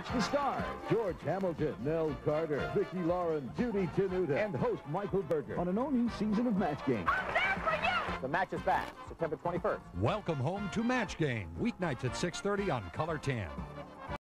Watch the stars. George Hamilton, Nell Carter, Vicki Lawrence, Judy Tenuta, and host Michael Burger on an all-new season of Match Game. The match is back September 21st. Welcome home to Match Game, weeknights at 6.30 on Color 10.